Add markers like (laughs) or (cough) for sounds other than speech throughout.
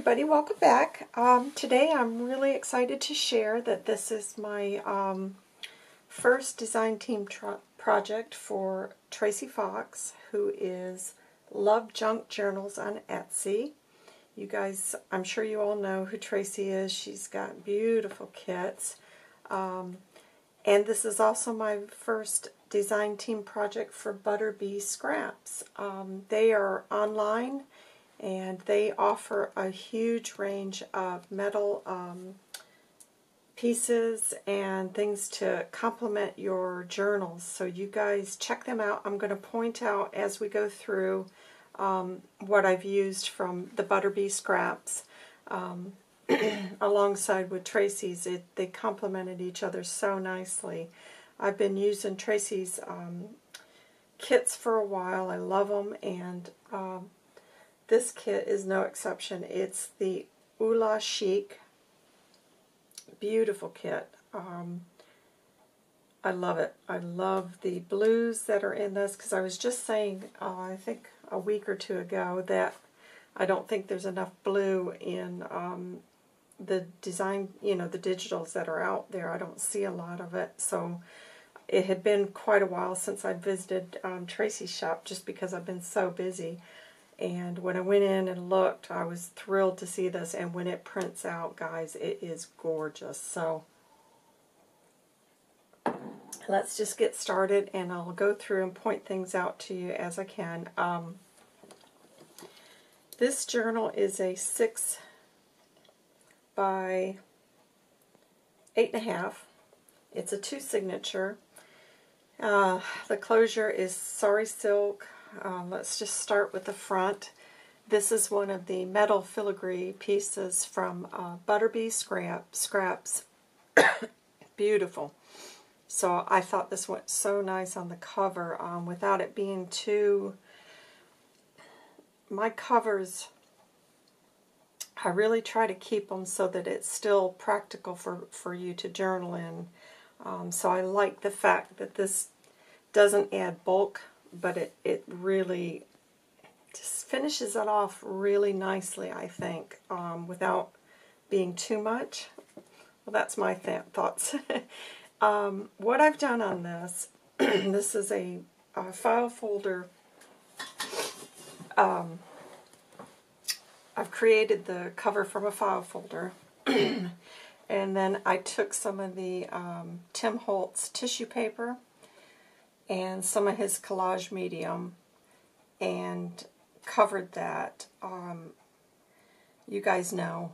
everybody, welcome back. Um, today I'm really excited to share that this is my um, first design team project for Tracie Fox, who is Love Junk Journals on Etsy. You guys, I'm sure you all know who Tracy is. She's got beautiful kits. Um, and this is also my first design team project for Butterbee Scraps. Um, they are online and they offer a huge range of metal um, pieces and things to complement your journals. So you guys check them out. I'm going to point out as we go through um, what I've used from the Butterbee scraps um, (clears throat) alongside with Tracy's. It, they complemented each other so nicely. I've been using Tracy's um, kits for a while. I love them and um, this kit is no exception. It's the OhLa Chic. Beautiful kit. Um, I love it. I love the blues that are in this because I was just saying, uh, I think a week or two ago, that I don't think there's enough blue in um, the design, you know, the digitals that are out there. I don't see a lot of it. So it had been quite a while since I visited um, Tracy's shop just because I've been so busy. And when I went in and looked, I was thrilled to see this. And when it prints out, guys, it is gorgeous. So let's just get started and I'll go through and point things out to you as I can. Um, this journal is a 6 by 8.5. It's a two signature. Uh, the closure is Sari Silk um, let's just start with the front. This is one of the metal filigree pieces from uh, Butterbee scrap, Scraps. (coughs) Beautiful. So I thought this went so nice on the cover um, without it being too... My covers, I really try to keep them so that it's still practical for, for you to journal in. Um, so I like the fact that this doesn't add bulk but it, it really just finishes it off really nicely, I think, um, without being too much. Well, that's my th thoughts. (laughs) um, what I've done on this, (clears throat) this is a, a file folder. Um, I've created the cover from a file folder. (clears throat) and then I took some of the um, Tim Holtz tissue paper and some of his collage medium and covered that. Um, you guys know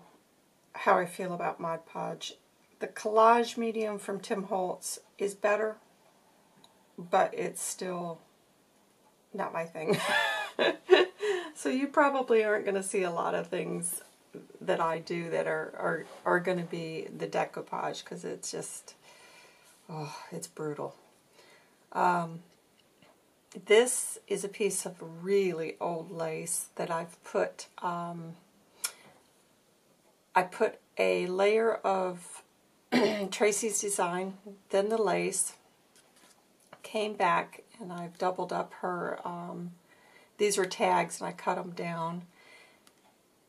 how I feel about Mod Podge. The collage medium from Tim Holtz is better, but it's still not my thing. (laughs) so you probably aren't going to see a lot of things that I do that are, are, are going to be the decoupage because it's just, oh, it's brutal. Um, this is a piece of really old lace that I've put, um, I put a layer of (clears throat) Tracy's design, then the lace, came back and I've doubled up her, um, these were tags and I cut them down,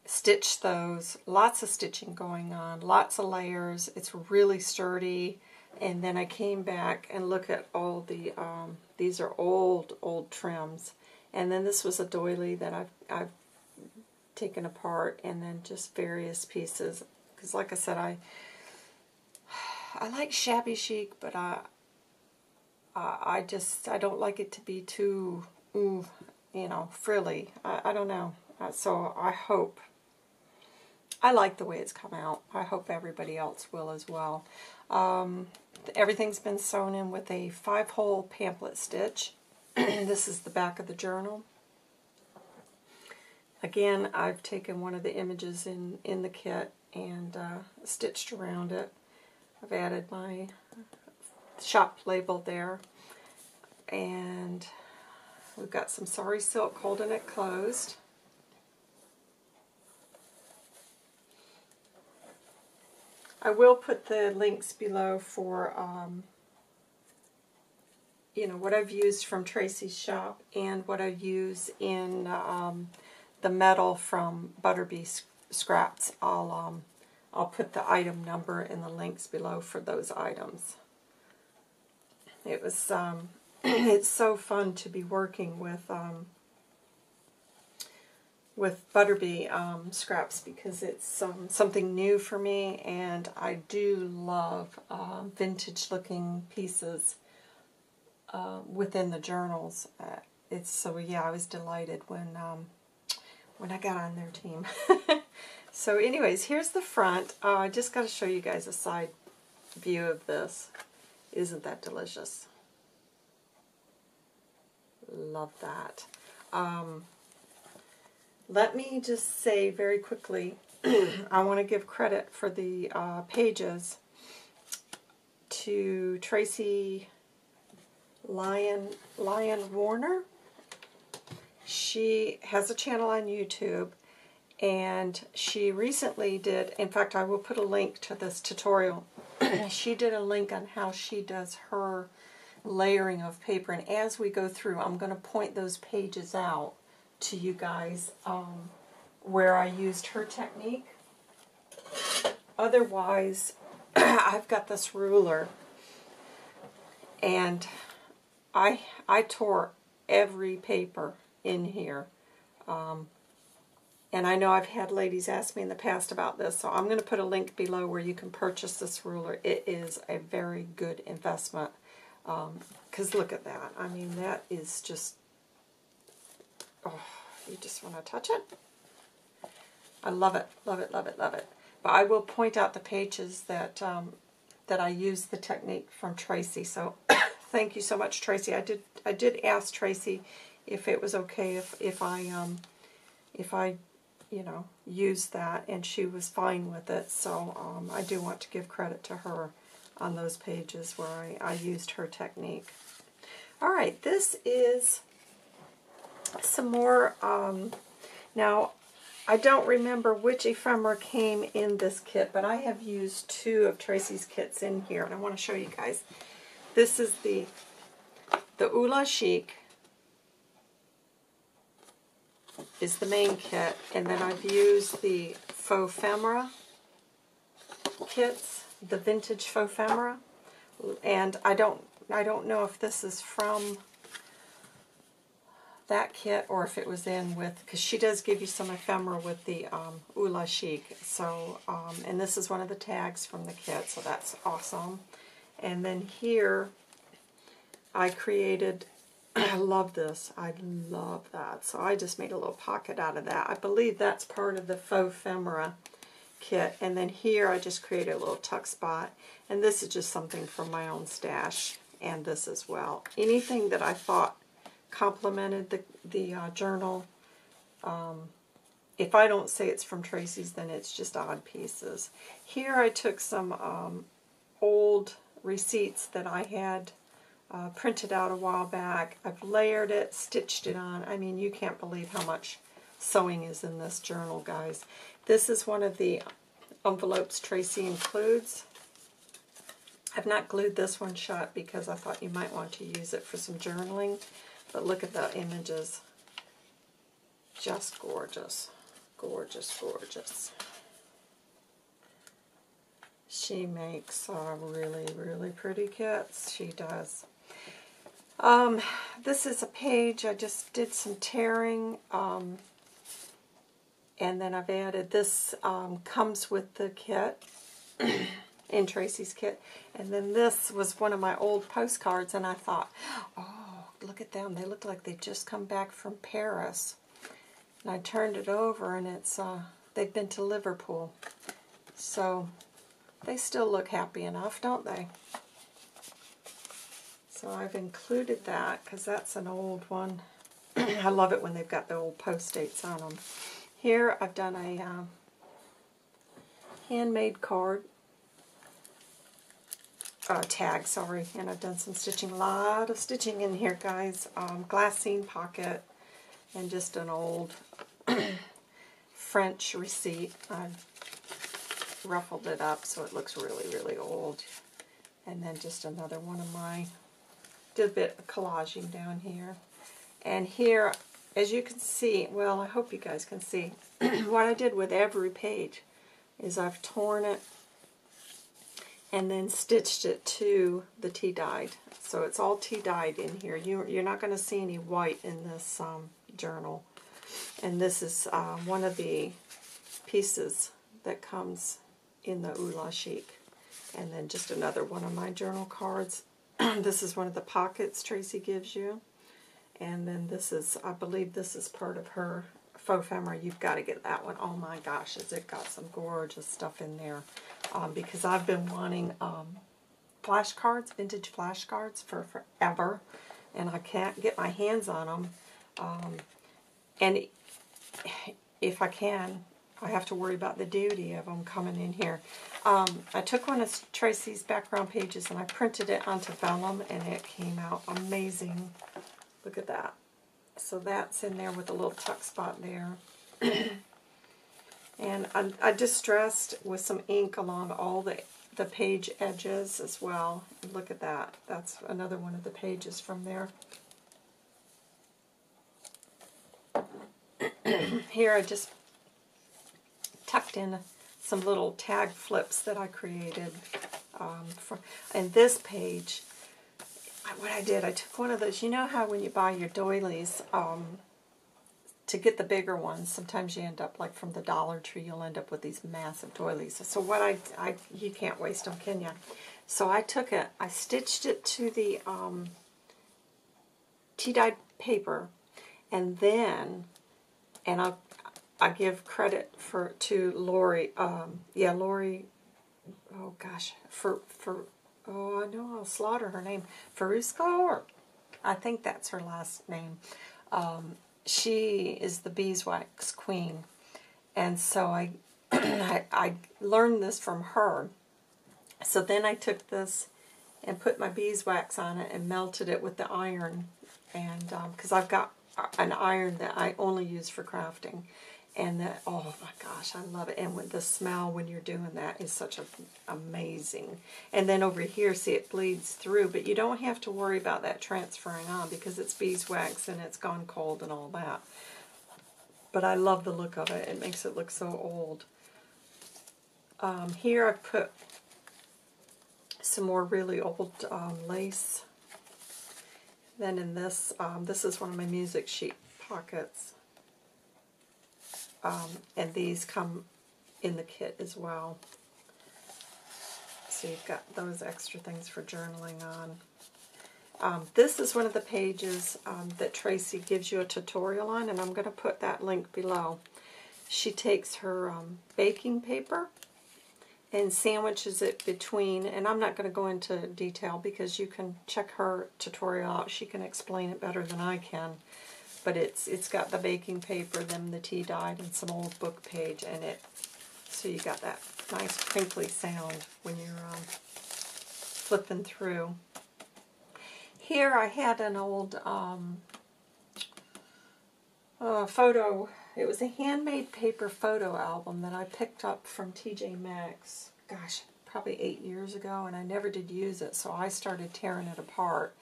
stitched those, lots of stitching going on, lots of layers, it's really sturdy, and then I came back and look at all the, um, these are old, old trims. And then this was a doily that I've, I've taken apart and then just various pieces. Because like I said, I (sighs) I like shabby chic, but I, I, just, I don't like it to be too, ooh, you know, frilly. I, I don't know. Uh, so I hope I like the way it's come out. I hope everybody else will as well. Um, everything's been sewn in with a five-hole pamphlet stitch. (clears throat) this is the back of the journal. Again, I've taken one of the images in, in the kit and uh, stitched around it. I've added my shop label there. And we've got some sari Silk holding it closed. I will put the links below for, um, you know, what I've used from Tracy's shop and what I use in um, the metal from Butterbee scraps, I'll um, I'll put the item number in the links below for those items. It was um, (clears throat) it's so fun to be working with um, with Butterbee um, scraps because it's um, something new for me and I do love uh, vintage looking pieces uh, within the journals. Uh, it's so yeah, I was delighted when um, when I got on their team. (laughs) so anyways, here's the front. Uh, I just got to show you guys a side view of this. Isn't that delicious? Love that. Let me just say very quickly, (clears throat) I want to give credit for the uh, pages to Tracy Lyon, Lyon Woerner. She has a channel on YouTube and she recently did, in fact I will put a link to this tutorial. (clears throat) she did a link on how she does her layering of paper and as we go through I'm going to point those pages out to you guys um, where I used her technique. Otherwise, (clears throat) I've got this ruler and I, I tore every paper in here. Um, and I know I've had ladies ask me in the past about this, so I'm going to put a link below where you can purchase this ruler. It is a very good investment. Because um, look at that. I mean, that is just oh, you just want to touch it. I love it, love it, love it, love it. But I will point out the pages that um, that I used the technique from Tracy. So (coughs) thank you so much, Tracy. I did I did ask Tracy if it was okay if if I um, if I you know used that, and she was fine with it. So um, I do want to give credit to her on those pages where I, I used her technique. All right, this is some more, um, now I don't remember which ephemera came in this kit, but I have used two of Tracy's kits in here, and I want to show you guys. This is the, the OhLa Chic is the main kit, and then I've used the Faux Ephemera kits, the vintage Faux Ephemera, and I don't I don't know if this is from that kit or if it was in with, because she does give you some ephemera with the um, OhLa Chic. So, um, and this is one of the tags from the kit, so that's awesome. And then here, I created, (clears throat) I love this, I love that. So I just made a little pocket out of that. I believe that's part of the faux ephemera kit. And then here I just created a little tuck spot. And this is just something from my own stash and this as well. Anything that I thought complimented the, the uh, journal. Um, if I don't say it's from Tracy's, then it's just odd pieces. Here I took some um, old receipts that I had uh, printed out a while back. I've layered it, stitched it on. I mean, you can't believe how much sewing is in this journal, guys. This is one of the envelopes Tracy includes. I've not glued this one shut because I thought you might want to use it for some journaling. But look at the images. Just gorgeous. Gorgeous, gorgeous. She makes uh, really, really pretty kits. She does. Um, this is a page. I just did some tearing. Um, and then I've added this um, comes with the kit (clears throat) in Tracy's kit. And then this was one of my old postcards, and I thought, oh, look at them. They look like they just come back from Paris. And I turned it over and it's uh, they've been to Liverpool. So they still look happy enough, don't they? So I've included that because that's an old one. (clears throat) I love it when they've got the old post dates on them. Here I've done a uh, handmade card uh, tag, sorry, and I've done some stitching, a lot of stitching in here, guys. Um, glassine pocket and just an old (clears throat) French receipt. I've ruffled it up so it looks really, really old. And then just another one of my, did a bit of collaging down here. And here as you can see, well, I hope you guys can see, (clears throat) what I did with every page is I've torn it and then stitched it to the tea dyed. So it's all tea dyed in here. You, you're not going to see any white in this um, journal. And this is uh, one of the pieces that comes in the OhLa Chic. And then just another one of my journal cards. (clears throat) this is one of the pockets Tracy gives you. And then this is, I believe this is part of her faux ephemera. You've got to get that one. Oh my gosh, has it got some gorgeous stuff in there. Um, because I've been wanting um, flashcards, vintage flashcards for forever. And I can't get my hands on them. Um, and if I can, I have to worry about the duty of them coming in here. Um, I took one of Tracy's background pages and I printed it onto vellum and it came out amazing. Look at that. So that's in there with a little tuck spot there. (clears throat) and I, I distressed with some ink along all the, the page edges as well. Look at that. That's another one of the pages from there. (clears throat) Here I just tucked in some little tag flips that I created. Um, for, and this page, what I did, I took one of those, you know how when you buy your doilies, um, to get the bigger ones, sometimes you end up, like from the Dollar Tree, you'll end up with these massive doilies. So what I, I you can't waste them, can you? So I took it, I stitched it to the um, tea-dyed paper, and then, and I I give credit for to Lori. Um, yeah, Lori. Oh gosh, for for oh I know I'll slaughter her name. Farusco, or I think that's her last name. Um, she is the beeswax queen, and so I, (clears throat) I I learned this from her. So then I took this and put my beeswax on it and melted it with the iron, and because um, I've got an iron that I only use for crafting and that oh my gosh I love it. And with the smell when you're doing that is such a amazing. And then over here see it bleeds through but you don't have to worry about that transferring on because it's beeswax and it's gone cold and all that. But I love the look of it. It makes it look so old. Um, here I put some more really old um, lace. Then in this um, this is one of my music sheet pockets um, and these come in the kit as well. So you've got those extra things for journaling on. Um, this is one of the pages um, that Tracy gives you a tutorial on, and I'm going to put that link below. She takes her um, baking paper and sandwiches it between, and I'm not going to go into detail because you can check her tutorial out. She can explain it better than I can but it's it's got the baking paper, then the tea dyed, and some old book page, and it so you got that nice crinkly sound when you're um, flipping through. Here I had an old um, uh, photo. It was a handmade paper photo album that I picked up from TJ Maxx. Gosh, probably eight years ago, and I never did use it, so I started tearing it apart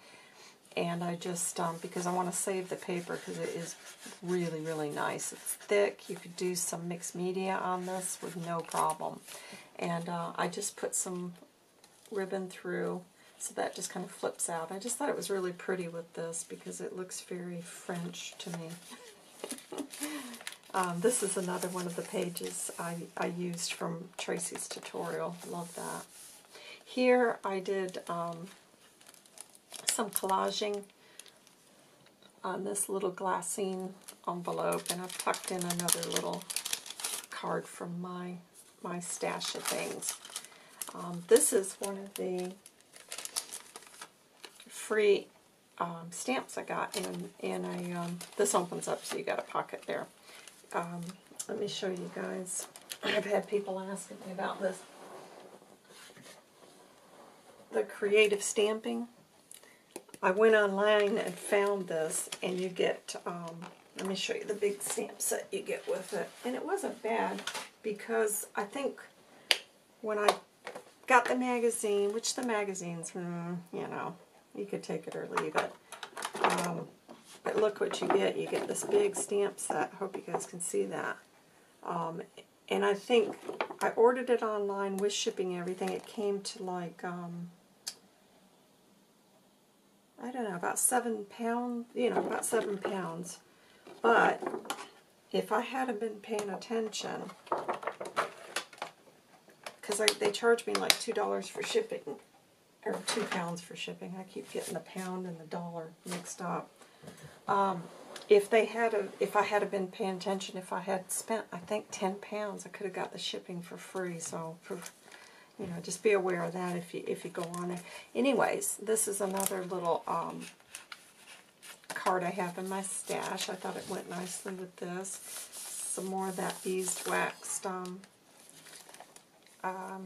and I just, um, because I want to save the paper because it is really, really nice. It's thick. You could do some mixed media on this with no problem. And uh, I just put some ribbon through so that just kind of flips out. I just thought it was really pretty with this because it looks very French to me. (laughs) um, this is another one of the pages I, I used from Tracy's tutorial. Love that. Here I did... Um, some collaging on this little glassine envelope, and I've tucked in another little card from my, my stash of things. Um, this is one of the free um, stamps I got in, in a, um, this opens up so you got a pocket there. Um, let me show you guys. I've had people asking me about this. The creative stamping. I went online and found this, and you get, um, let me show you the big stamp set you get with it. And it wasn't bad because I think when I got the magazine, which the magazines, hmm, you know, you could take it or leave it. Um, But look what you get. You get this big stamp set. Hope you guys can see that. Um, and I think I ordered it online with shipping everything. It came to like, um, I don't know, about seven pounds, you know, about seven pounds. But if I hadn't been paying attention, because they charge me like $2 for shipping, or two pounds for shipping. I keep getting the pound and the dollar mixed up. Um, if they had a, if I had been paying attention, if I had spent, I think ten pounds, I could have got the shipping for free. So, for, you know, just be aware of that if you if you go on it. Anyways, this is another little um, card I have in my stash. I thought it went nicely with this. Some more of that beeswaxed um, um,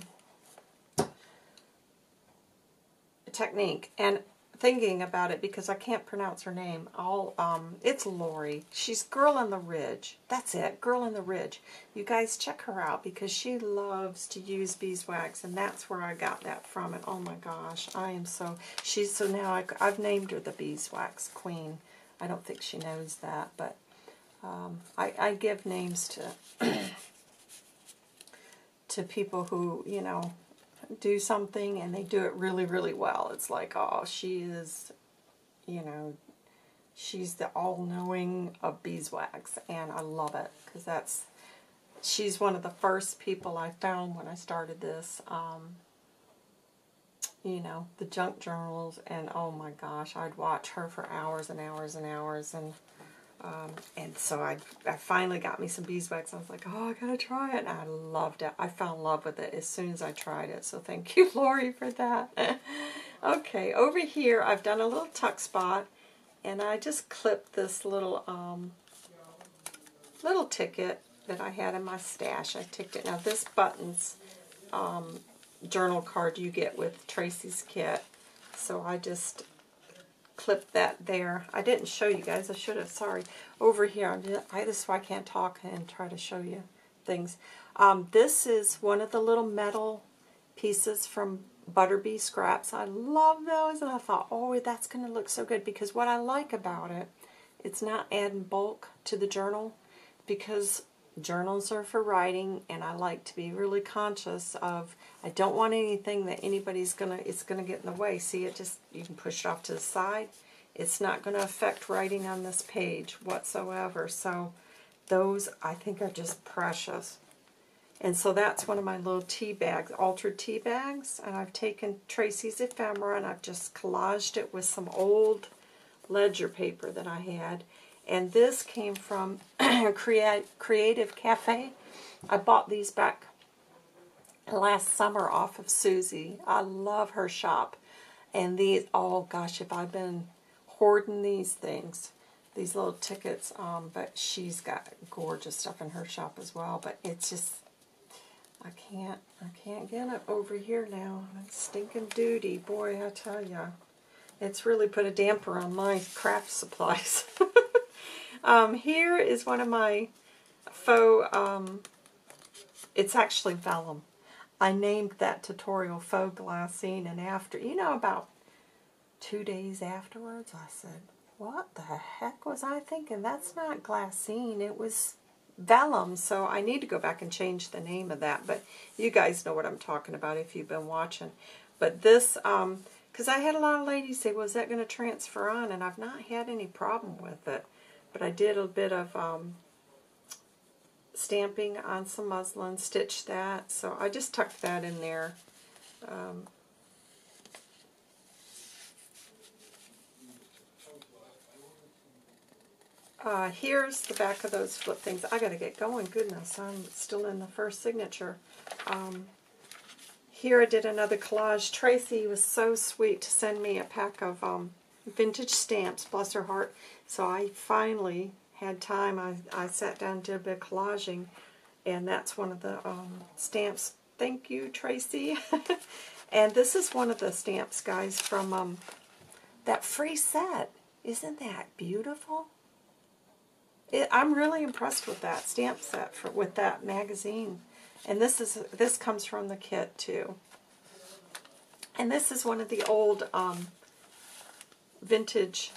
technique. And thinking about it because I can't pronounce her name. All um, it's Lori. She's Girl in the Ridge. That's it, Girl in the Ridge. You guys check her out because she loves to use beeswax, and that's where I got that from. And oh my gosh, I am so she's so now I, have named her the beeswax queen. I don't think she knows that, but um, I, I give names to (clears throat) to people who you know do something and they do it really, really well. It's like, oh, she is, you know, she's the all-knowing of beeswax, and I love it because that's, she's one of the first people I found when I started this, um, you know, the junk journals, and oh my gosh, I'd watch her for hours and hours and hours, and um, and so I, I finally got me some beeswax. I was like, oh, I gotta try it. And I loved it. I fell in love with it as soon as I tried it. So thank (laughs) you, Lori, for that. (laughs) okay, over here I've done a little tuck spot. And I just clipped this little um, little ticket that I had in my stash. I ticked it. Now this button's um, journal card you get with Tracy's kit. So I just clip that there. I didn't show you guys. I should have. Sorry. Over here, I, this is why I can't talk and try to show you things. Um, this is one of the little metal pieces from Butterbee Scraps. I love those, and I thought, oh, that's going to look so good, because what I like about it, it's not adding bulk to the journal, because journals are for writing, and I like to be really conscious of, I don't want anything that anybody's going to, it's going to get in the way. See, it just, you can push it off to the side. It's not going to affect writing on this page whatsoever. So those, I think, are just precious. And so that's one of my little tea bags, altered tea bags. And I've taken Tracy's ephemera and I've just collaged it with some old ledger paper that I had. And this came from (clears throat) Creative Cafe. I bought these back last summer off of Susie. I love her shop. And these, oh gosh, if I've been hoarding these things, these little tickets, um, but she's got gorgeous stuff in her shop as well. But it's just, I can't, I can't get it over here now. It's stinking duty, boy, I tell ya. It's really put a damper on my craft supplies. (laughs) um, here is one of my faux, um, it's actually vellum. I named that tutorial faux glassine, and after, you know, about two days afterwards, I said, what the heck was I thinking? That's not glassine. It was vellum, so I need to go back and change the name of that. But you guys know what I'm talking about if you've been watching. But this, um, because I had a lot of ladies say, was that going to transfer on? And I've not had any problem with it. But I did a bit of um, stamping on some muslin, stitched that. So I just tucked that in there. Um, Uh, here's the back of those flip things. I got to get going. Goodness, I'm still in the first signature. Um, here I did another collage. Tracy was so sweet to send me a pack of um, vintage stamps, bless her heart. So I finally had time. I, I sat down and did a bit of collaging, and that's one of the um, stamps. Thank you, Tracy. (laughs) and this is one of the stamps, guys, from um, that free set. Isn't that beautiful? It, I'm really impressed with that stamp set for with that magazine. And this is this comes from the kit too. And this is one of the old um, vintage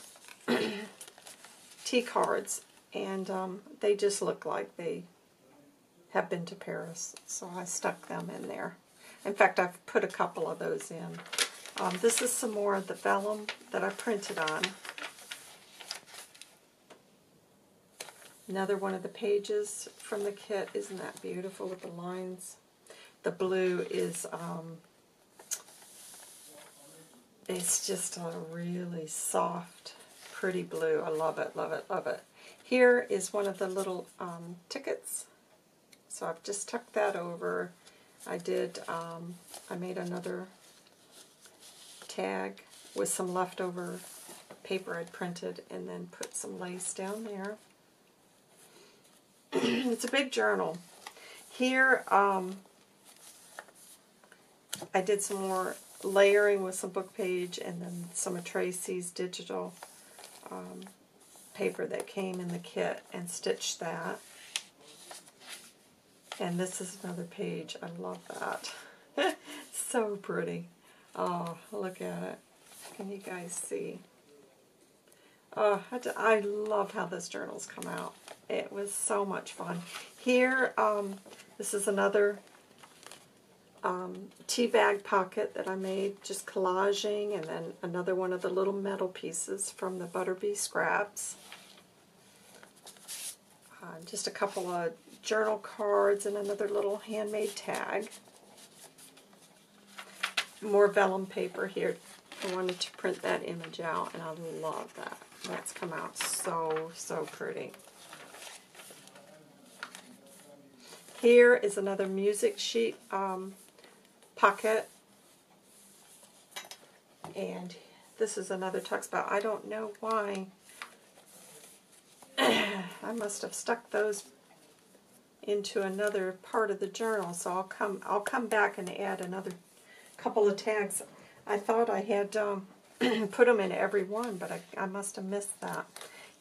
tea cards, and um, they just look like they have been to Paris, so I stuck them in there. In fact, I've put a couple of those in. Um, this is some more of the vellum that I printed on. Another one of the pages from the kit. Isn't that beautiful with the lines? The blue is, um, it's just a really soft, pretty blue. I love it, love it, love it. Here is one of the little um, tickets. So I've just tucked that over. I did, um, I made another tag with some leftover paper I'd printed and then put some lace down there. (clears throat) it's a big journal. Here, um, I did some more layering with some book page and then some of Tracy's digital um, paper that came in the kit and stitched that. And this is another page. I love that. (laughs) so pretty. Oh, look at it. Can you guys see? Oh, I love how this journal's come out. It was so much fun. Here, um, this is another um, tea bag pocket that I made, just collaging, and then another one of the little metal pieces from the Butterbee scraps. Uh, just a couple of journal cards and another little handmade tag. More vellum paper here. I wanted to print that image out, and I love that. That's come out so, so pretty. Here is another music sheet um, pocket. And this is another tuck spot. I don't know why. (clears throat) I must have stuck those into another part of the journal, so I'll come I'll come back and add another couple of tags. I thought I had um, (clears throat) put them in every one, but I, I must have missed that.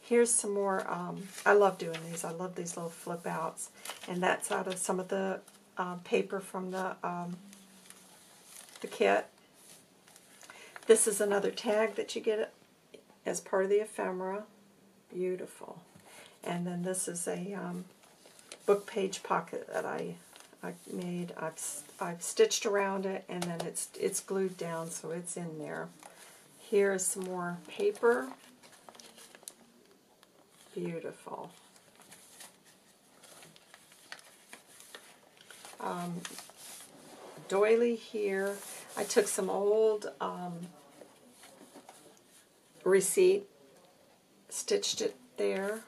Here's some more, um, I love doing these. I love these little flip outs. And that's out of some of the uh, paper from the, um, the kit. This is another tag that you get as part of the ephemera. Beautiful. And then this is a um, book page pocket that I I made. I've I've stitched around it and then it's it's glued down so it's in there. Here's some more paper. Beautiful. Um, doily here. I took some old um, receipt, stitched it there.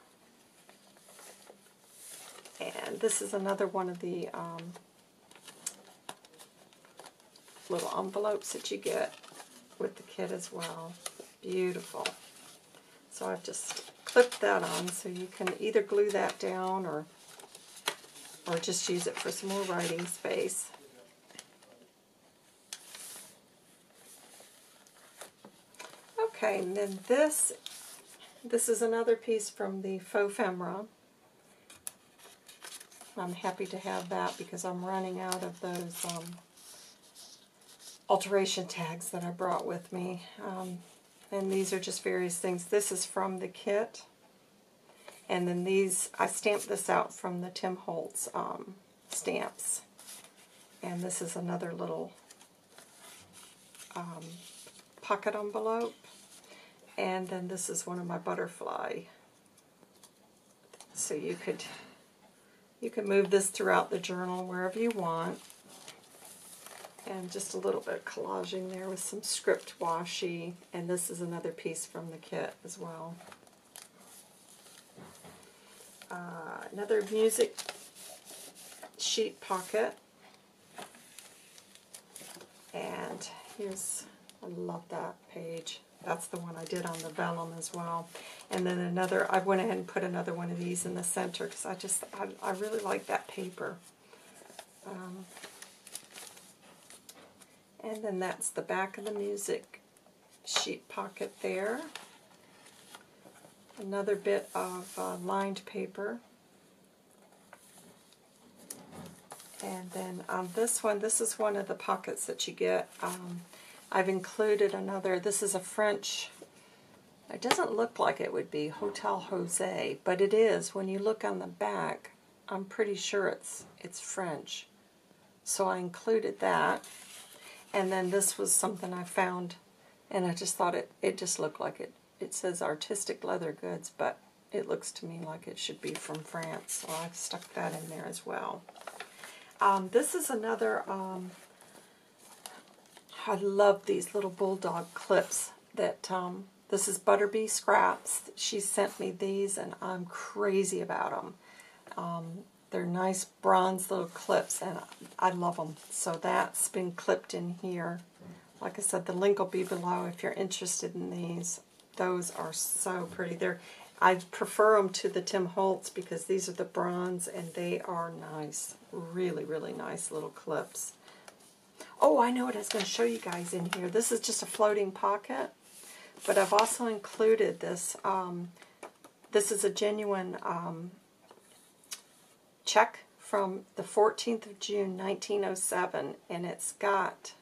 And this is another one of the um, little envelopes that you get with the kit as well. Beautiful. So I've just clipped that on so you can either glue that down or or just use it for some more writing space. Okay, and then this this is another piece from the faux ephemera. I'm happy to have that because I'm running out of those um, alteration tags that I brought with me. Um, and these are just various things. This is from the kit. And then these, I stamped this out from the Tim Holtz um, stamps. And this is another little um, pocket envelope. And then this is one of my butterfly. So you could you can move this throughout the journal wherever you want. And just a little bit of collaging there with some script washi. And this is another piece from the kit as well. Uh, another music sheet pocket. And here's, I love that page. That's the one I did on the vellum as well. And then another, I went ahead and put another one of these in the center because I just, I, I really like that paper. Um, and then that's the back of the music sheet pocket there. Another bit of uh, lined paper. And then on this one, this is one of the pockets that you get. Um, I've included another, this is a French It doesn't look like it would be Hotel Jose, but it is. When you look on the back, I'm pretty sure it's it's French. So I included that. And then this was something I found, and I just thought it, it just looked like it. It says artistic leather goods, but it looks to me like it should be from France. So I've stuck that in there as well. Um, this is another, um, I love these little bulldog clips that, um, this is Butterbee Scraps. She sent me these and I'm crazy about them. Um, they're nice bronze little clips and I love them. So that's been clipped in here. Like I said, the link will be below if you're interested in these. Those are so pretty. They're I prefer them to the Tim Holtz because these are the bronze and they are nice. Really, really nice little clips. Oh, I know what I was going to show you guys in here. This is just a floating pocket, but I've also included this. Um, this is a genuine um, check from the 14th of June, 1907, and it's got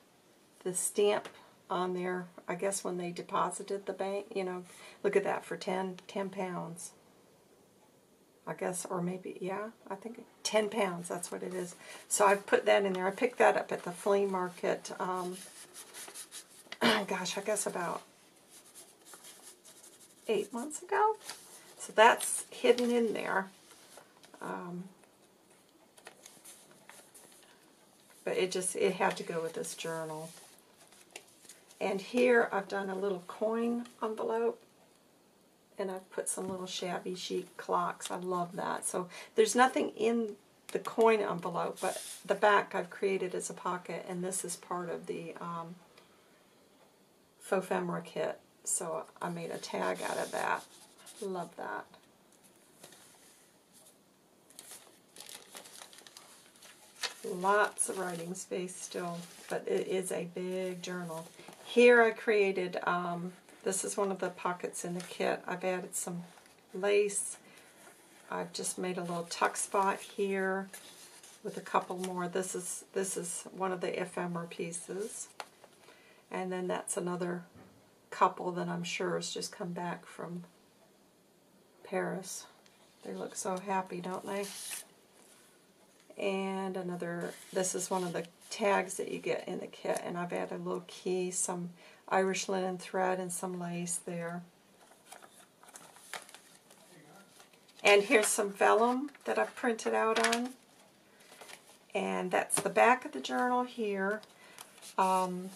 the stamp on there, I guess when they deposited the bank, you know, look at that for 10, 10 pounds. I guess, or maybe, yeah, I think 10 pounds, that's what it is. So I've put that in there. I picked that up at the flea market, um, (clears throat) gosh, I guess about eight months ago. So that's hidden in there. Um, but it just, it had to go with this journal. And here I've done a little coin envelope and I've put some little shabby chic clocks. I love that. So there's nothing in the coin envelope, but the back I've created as a pocket, and this is part of the um, faux ephemera kit. So I made a tag out of that. Love that. Lots of writing space still, but it is a big journal. Here I created, um, this is one of the pockets in the kit. I've added some lace. I've just made a little tuck spot here with a couple more. This is this is one of the ephemera pieces. And then that's another couple that I'm sure has just come back from Paris. They look so happy, don't they? And another, this is one of the tags that you get in the kit, and I've added a little key, some Irish linen thread, and some lace there. And here's some vellum that I've printed out on. And that's the back of the journal here. Um,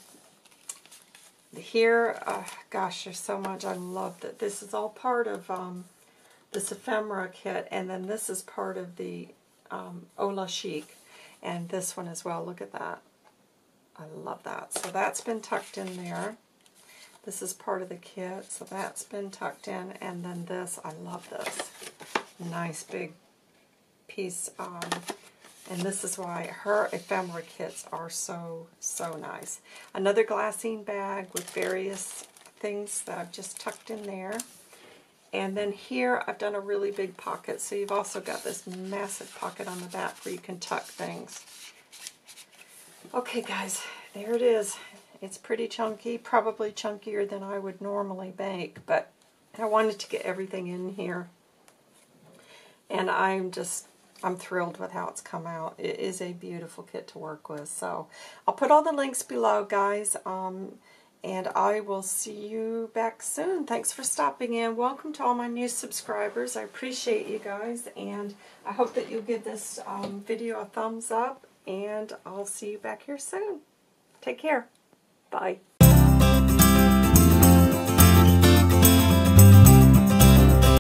here, uh, gosh, there's so much. I love that. This is all part of um, this ephemera kit, and then this is part of the um, OhLa Chic and this one as well. Look at that. I love that. So that's been tucked in there. This is part of the kit, so that's been tucked in. And then this, I love this. Nice big piece. Um, and this is why her ephemera kits are so, so nice. Another glassine bag with various things that I've just tucked in there. And then here I've done a really big pocket, so you've also got this massive pocket on the back where you can tuck things. Okay guys, there it is. It's pretty chunky, probably chunkier than I would normally bake, but I wanted to get everything in here. And I'm just, I'm thrilled with how it's come out. It is a beautiful kit to work with. So I'll put all the links below, guys. Um, and I will see you back soon. Thanks for stopping in. Welcome to all my new subscribers. I appreciate you guys, and I hope that you'll give this um, video a thumbs up, and I'll see you back here soon. Take care. Bye.